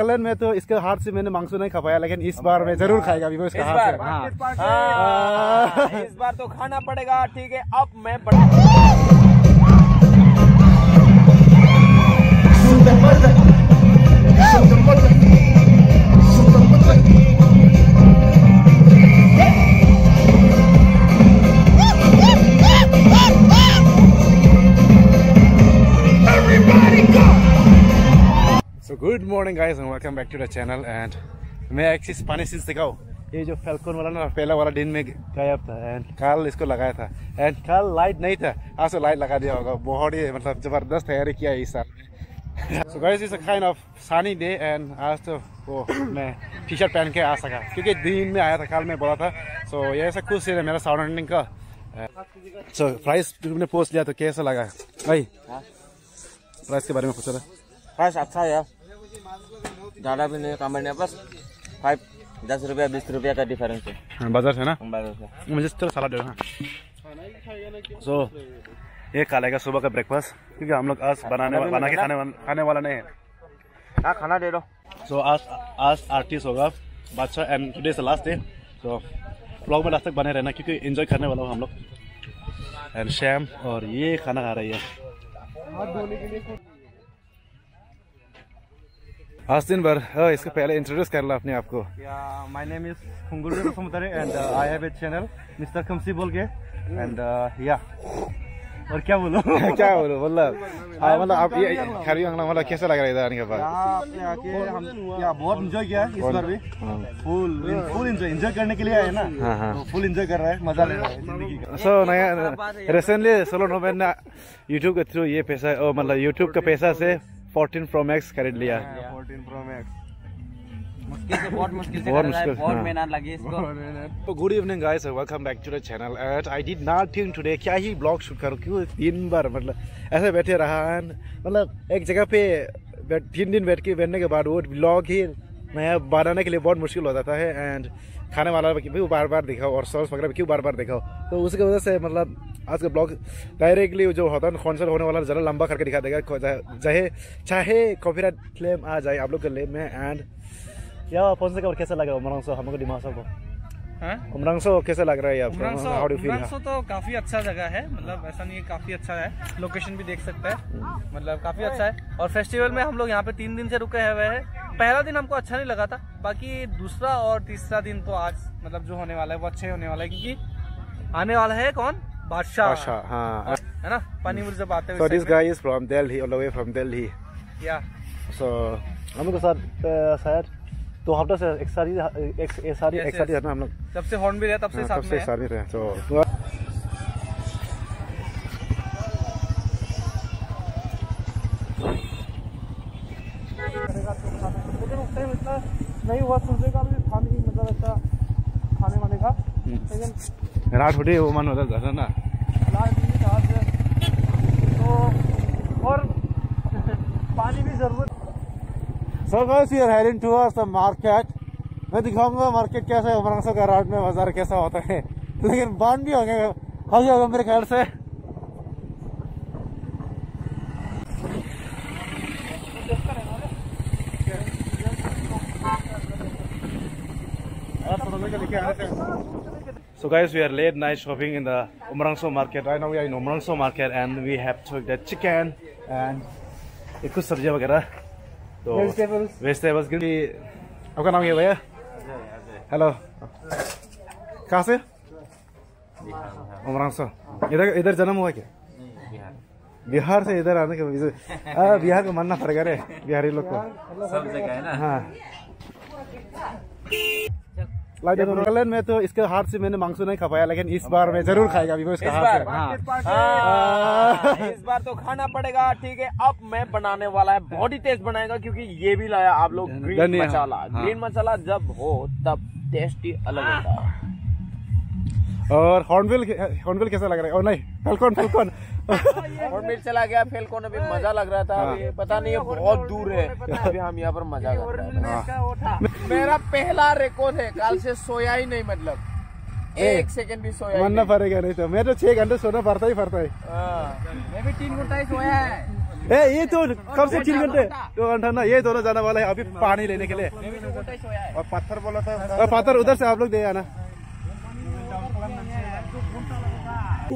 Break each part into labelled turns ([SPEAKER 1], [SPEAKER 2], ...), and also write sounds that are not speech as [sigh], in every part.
[SPEAKER 1] Kiln में तो इसके हाथ से मैंने मांगसू नहीं खा पाया लेकिन इस बार मैं ज़रूर खाएगा अभी वो इसके
[SPEAKER 2] इस
[SPEAKER 1] हाथ? से। हाँ।
[SPEAKER 2] हाँ, इस बार तो खाना पड़ेगा ठीक है अब मैं बड़ा
[SPEAKER 1] so good morning guys and welcome back to the channel and मैं एक चीज़ पानी चीज़ दिखाऊँ। ये जो फेल्कन वाला ना पहला वाला दिन में गायब था एंड कल इसको लगाया था। एंड कल लाइट नहीं था। आज तो लाइट लगा दिया होगा। बहुत ही मतलब ज़बरदस्त तैयारी किया है इस साल में। So guys it's a kind of sunny day and आज तो वो मैं टी शर्ट पहन के आ सका। क्योंकि दिन में आया था कल मैं बोला था। सो so, ये ऐसा खुश है मेरा सराउंडिंग का। सो प्राइस तुमने पोस्ट लिया तो कैसा लगा? भाई प्राइस के बारे में पूछा था
[SPEAKER 2] बस अच्छा है ज़्यादा भी नहीं है कम नहीं है, बस फाइव दस रुपया बीस रुपया का डिफरेंस है।
[SPEAKER 1] हाँ, बाज़ार से ना?
[SPEAKER 2] बाज़ार से।
[SPEAKER 1] मुझे चलो सलाद दे दो सो ये काले का सुबह का ब्रेकफास्ट क्योंकि हम लोग आज बनाने वा- बना के खाने वाला खाने वाला नहीं है।
[SPEAKER 2] हाँ खाना दे दो।
[SPEAKER 1] सो आज आज आर्टिस्ट होगा Badshah and today is last day so vlog में लास्ट तक बने रहना क्योंकि एंजॉय करने वाला हूँ हम लोग। एंड शैम और ये खाना खा रही है। आज दिन भर हाँ, इसके पहले इंट्रोड्यूस कर ला अपने आप को।
[SPEAKER 3] Yeah, my name is Fungulu Rasumutare and uh, I have a channel, Mr. Kamsi बोल के and uh, yeah. और क्या बोलो? [laughs]
[SPEAKER 1] क्या बोलो? मतलब मतलब आप ये खरी मतलब कैसा लग रहा है इधर आने के बाद?
[SPEAKER 3] यहाँ आके हम या बहुत एंजॉय किया इस बार भी। फुल फुल एंजॉय एंजॉय करने के लिए आए ना?
[SPEAKER 1] हाँ।
[SPEAKER 3] तो फुल एंजॉय कर रहा है मज़ा ले रहा है ज़िंदगी का।
[SPEAKER 1] सो नया रिसेंटली सोलो नोबेल ने यूट्यूब के थ्रू ये पैसा मतलब यूट्यूब का पैसा से 14 प्रो मैक्स खरीद लिया।
[SPEAKER 3] 14 प्रो मैक्स
[SPEAKER 2] मुश्किल से बहुत मुश्किल से [laughs]
[SPEAKER 1] बहुत
[SPEAKER 2] कर रहा है
[SPEAKER 1] मुश्किल,
[SPEAKER 2] बहुत। मेहनत लगी इसको।
[SPEAKER 1] तो good evening guys welcome back to the channel and I did not think today क्या ही ब्लॉग शूट करूँ? क्यों दिन भर मतलब ऐसे बैठे रहा and मतलब एक जगह पे तीन दिन बैठ के बैठने के बाद वो ब्लॉग ही नया बनाने के लिए बहुत मुश्किल हो जाता है एंड खाने वाला भी बार बार दिखाओ और सॉस वगैरह भी क्यों बार बार दिखाओ? तो उसकी वजह से मतलब आज का ब्लॉग डायरेक्टली जो होता है कौन होने वाला ज़रा लंबा करके दिखा देगा। चाहे चाहे कॉपीराइट क्लेम आ जाए आप लोग के लेम में एंड या पहुँचने का और कैसा लगा उमरांग सो हमको दिमाग सबको उमरांग सो कैसा लग रहा है आपको?
[SPEAKER 4] तो काफ़ी अच्छा जगह है। मतलब ऐसा नहीं है काफ़ी अच्छा है। लोकेशन भी देख सकते हैं। मतलब काफ़ी अच्छा है। और फेस्टिवल में हम लोग यहाँ पे तीन दिन से रुके हुए हैं। पहला दिन हमको अच्छा नहीं लगा था। बाकी दूसरा और तीसरा दिन तो आज मतलब जो होने वाला है वो अच्छे होने वाला है। क्योंकि आने वाला है कौन? बादशाह।
[SPEAKER 1] अच्छा हाँ।
[SPEAKER 4] है ना? पानीपुर जब आते
[SPEAKER 1] So this guy is from Delhi, all the way from Delhi.
[SPEAKER 4] या।
[SPEAKER 1] So हम लोग के साथ शायद दो हफ़्ते से एक साथ ही एक एक
[SPEAKER 4] Yes,
[SPEAKER 1] एक ही
[SPEAKER 4] yes.
[SPEAKER 1] हम लोग
[SPEAKER 4] जब से हॉर्न भी रहा तब से
[SPEAKER 1] हाँ,
[SPEAKER 4] साथ
[SPEAKER 1] तब से
[SPEAKER 4] है।
[SPEAKER 1] साथ रहे तो
[SPEAKER 4] नहीं हुआ सोचे का भी खाने मतलब ऐसा खाने वाने का। लेकिन
[SPEAKER 1] रात थोड़ी वो मन होता था ना
[SPEAKER 4] था तो और पानी भी ज़रूरत।
[SPEAKER 1] So guys, we are heading towards the market. मैं दिखाऊँगा मार्केट कैसा है उमरंगसो का रात में बाज़ार कैसा होता है। लेकिन बंद भी होंगे हो गया होगा मेरे ख्याल से So guys, we are late night shopping in the Umrangso market. Right now we are in Umrangso market and we have took the chicken and ये कुछ सब्ज़ियाँ वगैरह तो
[SPEAKER 4] Vegetables.
[SPEAKER 1] वेजिटेबल्स क्योंकि आपका नाम क्या है भैया हेलो कहाँ से उमरांसो इधर इधर जन्म हुआ क्या बिहार से इधर आने के वजह आ, बिहार को मानना पड़ेगा रे बिहारी लोग को
[SPEAKER 2] सब जगह है ना
[SPEAKER 1] हाँ कलन में तो इसके हाथ से मैंने मांसू नहीं खा पाया लेकिन इस बार मैं ज़रूर खाएगा अभी वो
[SPEAKER 2] इस
[SPEAKER 1] हाथ
[SPEAKER 2] बार?
[SPEAKER 1] से हाँ।
[SPEAKER 2] हाँ, इस बार तो खाना पड़ेगा ठीक है। अब मैं बनाने वाला है बहुत ही टेस्ट बनाएगा क्योंकि ये भी लाया आप लोग ग्रीन मसाला
[SPEAKER 1] हाँ।
[SPEAKER 2] ग्रीन मसाला जब हो तब टेस्ट ही। अलग होता है।
[SPEAKER 1] और हॉर्नबिल हॉर्नबिल कैसा लग रहा है? और नहीं फलकॉन फलकॉन
[SPEAKER 2] और मिर्च चला गया फेलकोन अभी मज़ा लग रहा था अभी पता नहीं है बहुत दूर है अभी हम यहाँ पर मज़ा कर रहे हैं। मेरा पहला रिकॉर्ड है कल से सोया ही नहीं मतलब। एक सेकंड भी सोया ही
[SPEAKER 1] मानना
[SPEAKER 2] नहीं।
[SPEAKER 1] पड़ेगा नहीं तो। मैं तो छह घंटे सोना पड़ता ही पड़ता है।
[SPEAKER 2] हाँ, मैं भी तीन घंटा ही सोया है।
[SPEAKER 1] ए ये तो कब से तीन घंटे? दो घंटा ना ये दोनों जाने वाला है अभी पानी लेने के लिए।
[SPEAKER 3] और पत्थर बोला था
[SPEAKER 1] और पत्थर उधर से आप लोग दे आना।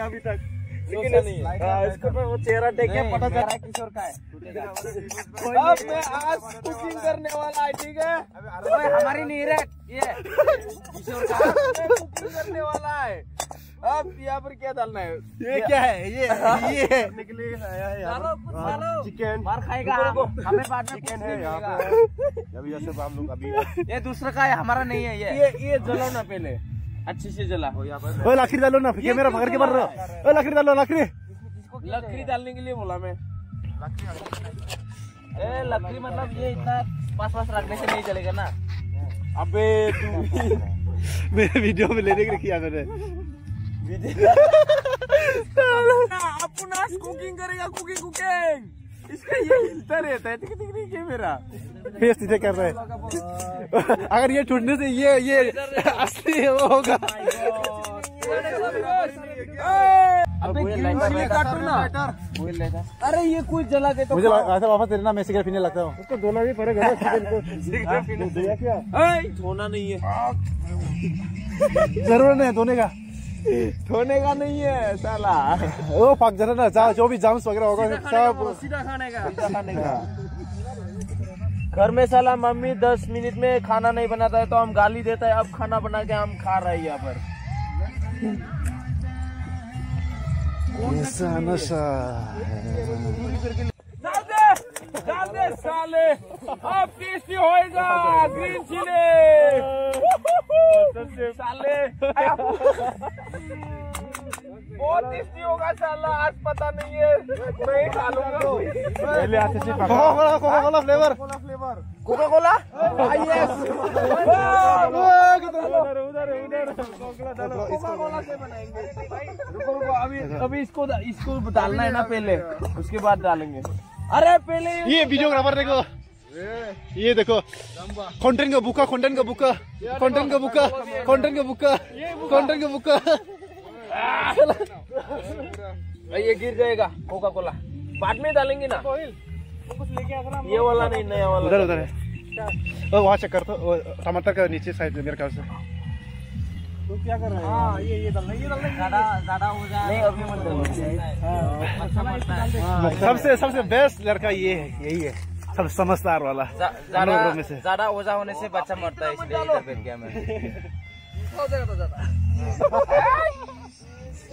[SPEAKER 3] अभी तक।
[SPEAKER 2] इसको मैं वो चेहरा देख के पता चल रहा है किशोर का है। [laughs] अब मैं आज कुकिंग करने वाला है ठीक है? हमारी नहीं ये किशोर का। कुकिंग करने वाला है। अब यहाँ पर क्या डालना है?
[SPEAKER 1] ये क्या है? ये ये [laughs]
[SPEAKER 3] निकली है चिकन
[SPEAKER 2] मार खाएगा। हमें बाद में
[SPEAKER 3] चिकन है यहाँ पे अभी जैसे हम लोग अभी
[SPEAKER 2] ये दूसरा का है हमारा नहीं है ये। ये ये जलाओ ना पहले। अच्छे से जला
[SPEAKER 1] ओ लकड़ी डालो ना ये मेरा पकड़ के मार रहा है। ओ लकड़ी डालो लकड़ी।
[SPEAKER 2] लकड़ी डालने के लिए बोला मैं। ए लकड़ी मतलब ये इतना पास पास रखने से नहीं चलेगा ना। अबे तू
[SPEAKER 1] मेरे वीडियो में लेने के लिए किया मैंने। [laughs]
[SPEAKER 2] अपन कुकिंग करेगा कुकिंग कुकिंग इसका ये हिलता रहता है टिक टिक टिक ये मेरा।
[SPEAKER 1] फेस सीधे कर रहे हैं। अगर ये टूटने से ये ये असली वो होगा।
[SPEAKER 2] अबे अरे ये कुछ जला दे तो
[SPEAKER 1] मुझे ऐसा वापस तेरे ना मैं सिगरेट पीने लगता हूँ। उसको दोनों भी फ़र्क है? ना चिकन को [laughs] क्या?
[SPEAKER 2] ए, धोना नहीं है।
[SPEAKER 1] ज़रूर नहीं है धोने का।
[SPEAKER 2] धोने का नहीं है साला।
[SPEAKER 1] वो पक जाना ना जहाँ जो भी जाम्स वगैरह होगा सब
[SPEAKER 2] सीधा खाने का। सीधा खाने का। घर में साला मम्मी दस मिनट में खाना नहीं बनाता है तो हम गाली देता है अब खाना बना के हम खा रहे हैं यहाँ पर।
[SPEAKER 1] ऐसा नशा
[SPEAKER 2] डाल दे डाल दे साले। अब टेस्टी होएगा ग्रीन चिली [laughs] साले। [laughs] बहुत टेस्टी होगा साला आज पता नहीं है। मैं खा लूँगा।
[SPEAKER 1] Coca Cola Coca Cola flavour
[SPEAKER 2] Coca Cola yes Coca Cola से बनाएँगे। रुको रुको अभी अभी इसको इसको डालना है ना पहले। उसके बाद डालेंगे। अरे पहले
[SPEAKER 1] ये वीडियोग्राफर देखो। ये। देखो। कंटेंट का बुका कंटेंट का बुका। कंटेंट का बुका। कंटेंट का बुका। कंटेंट का बुका।
[SPEAKER 2] ये गिर जाएगा कोका कोला बाद में डालेंगे ना। ये वाला नहीं नया वाला।
[SPEAKER 1] उधर उधर है। वो वहाँ चेक कर तो टमाटर का नीचे साइड मेरे ख्याल से। तो क्या कर रहे हैं?
[SPEAKER 2] ये ये ये नहीं अभी मत डालो।
[SPEAKER 1] सबसे सबसे बेस्ट लड़का ये है यही है। सब समझदार वाला। लोगों में से।
[SPEAKER 2] ज़्यादा ओझा होने से बच्चा मरता है इसलिए इधर बैठ गया मैं। [laughs] [laughs] [laughs]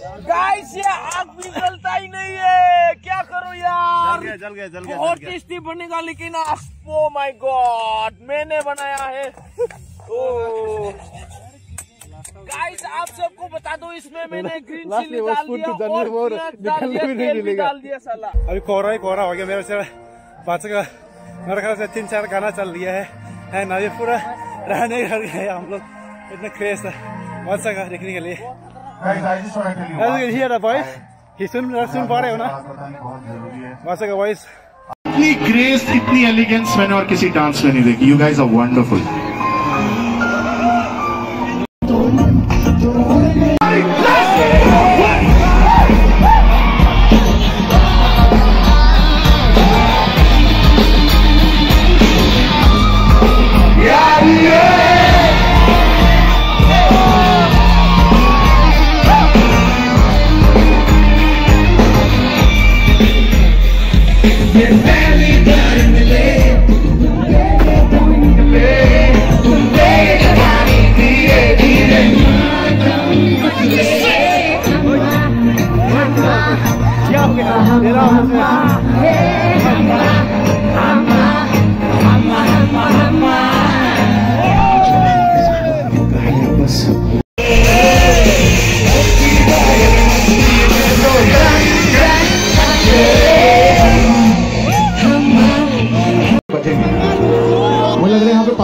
[SPEAKER 2] गाइस ये आग निकलता ही नहीं है। क्या करो यार?
[SPEAKER 3] जल गया जल गया
[SPEAKER 2] बहुत टेस्टी बनेगा लेकिन ओ माय गॉड मैंने बनाया है। [laughs] ओ गाइस आप सबको बता दो इसमें मैंने [laughs] ग्रीन चिली डाल दिया
[SPEAKER 1] तो
[SPEAKER 2] और डाल दिया
[SPEAKER 1] भी
[SPEAKER 2] तेल भी डाल दिया साला।
[SPEAKER 1] अभी कोहरा ही कोहरा हो गया मेरे से। पाँच का मेरे ख्याल से तीन चार गाना चल दिया है। है ना अभी पूरा रहने घर गए हम लोग। इतना क्रेज था बहुत सा देखने के लिए।
[SPEAKER 5] Guys, I just want to tell you
[SPEAKER 1] As you hear the voice, he सुन सुन पा रहे हो ना
[SPEAKER 5] है।
[SPEAKER 1] वहाँ का वॉइस
[SPEAKER 5] इतनी ग्रेस इतनी एलिगेंस मैंने और किसी डांस में नहीं देखी। यू गाइस आर वंडरफुल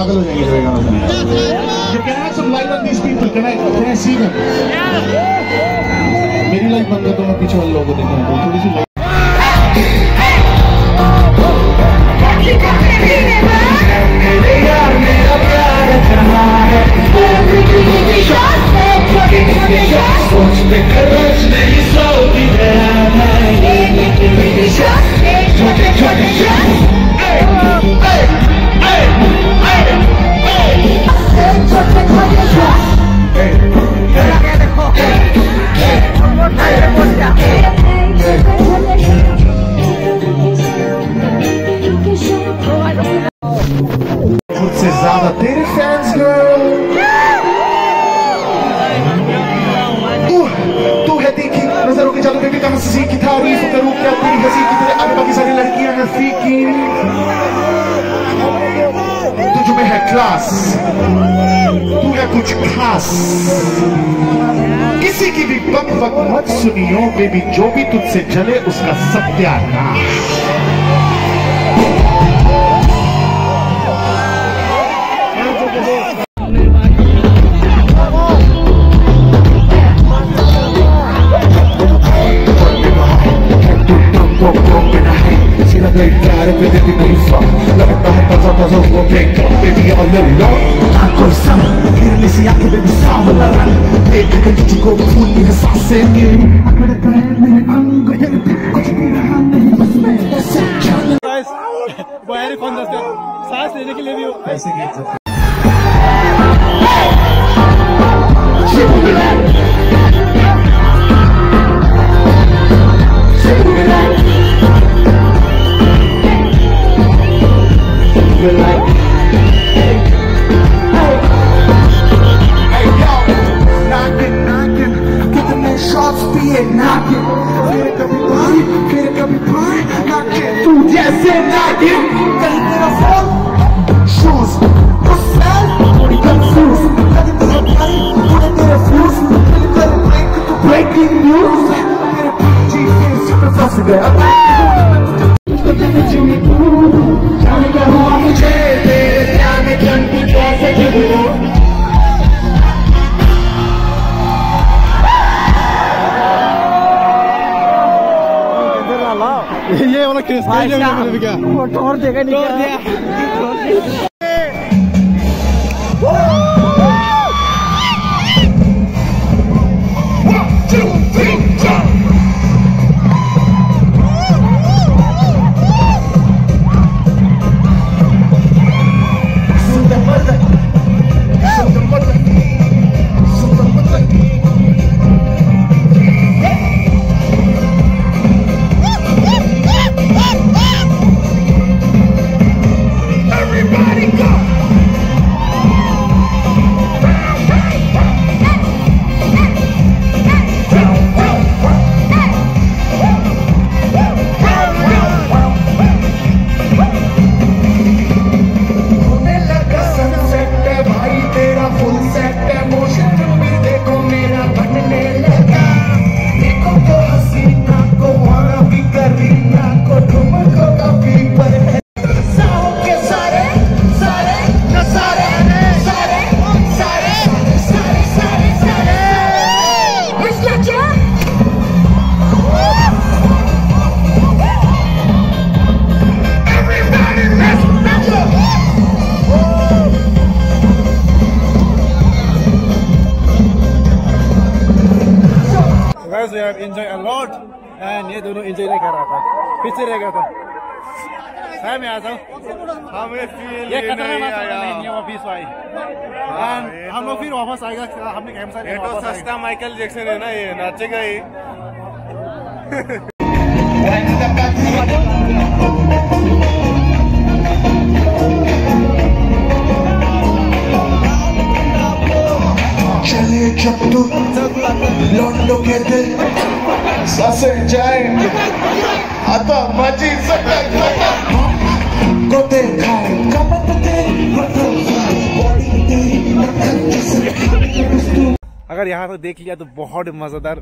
[SPEAKER 5] पागल हो जाएँगे मेरे गाना सुन You can add some light on these people. Can I, can I see them? मेरी लाइट बंद कर दो मैं पीछे वाले लोगों को देखूँगा थोड़ी सी की जादू बेबी कहाँ से सीखी तारीफ़ करूँ क्या तेरी हँसी की तेरे आगे बाकी सारी लड़कियाँ हैं, फीकी। तुझ में है क्लास तू है कुछ खास। किसी की भी बक बक मत सुनियो बेबी जो भी तुझसे चले उसका सत्यानाश। Che devi non fa La cosa vuoi break up Baby all alone Ancora sa Kirli si anche baby stavo la run Baby che ci go fully है साँसें मेरी अकड़ पैर मेरे अंग हिलते कुछ भी रहा नहीं बस मैं ऐसे जान
[SPEAKER 1] गाइस बहुत फन करते हैं सांस लेने के लिए भी
[SPEAKER 5] ऐसे
[SPEAKER 2] वो ठोर देगा
[SPEAKER 1] था पीछे रह गया था। है मैं आ जाऊँ।
[SPEAKER 3] हमें फील
[SPEAKER 1] ये खतरनाक
[SPEAKER 3] नहीं आया।
[SPEAKER 1] वापिस आई हम लोग फिर वापस आएगा हमने साइड
[SPEAKER 3] ये तो सस्ता माइकल जैक्सन है ना ये नाचेगा ही।
[SPEAKER 5] चले जब तू लौंडो के दिल। को देखाए कमत तेरी जिसने
[SPEAKER 1] अगर यहाँ से देख लिया तो बहुत मज़ेदार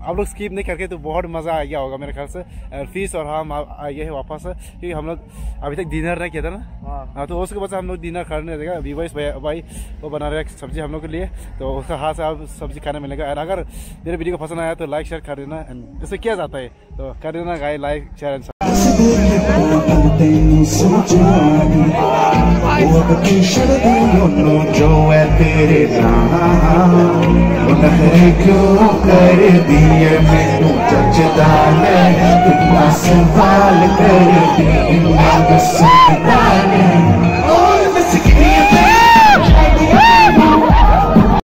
[SPEAKER 1] आप लोग स्किप नहीं करके तो बहुत मज़ा आ गया होगा मेरे ख्याल से और फ़ीस और हम आ आ गए हैं वापस क्योंकि हम लोग अभी तक डिनर नहीं किया था ना हाँ तो उसके बाद हम लोग डिनर करने लगेगा विवाइस भाई भाई वो बना रहे सब्ज़ी हम लोग के लिए तो उसका हाथ से आप सब्ज़ी खाने मिलेगा और अगर मेरे वीडियो को पसंद आया तो लाइक शेयर कर देना and इससे किया जाता है तो कर देना गाय लाइक शेयर एंड
[SPEAKER 5] भूख की शरदों जो है तेरे नहरे क्यों कर दिए मैनू जचदा ने? सवाल कर दिए मैं गुस्सा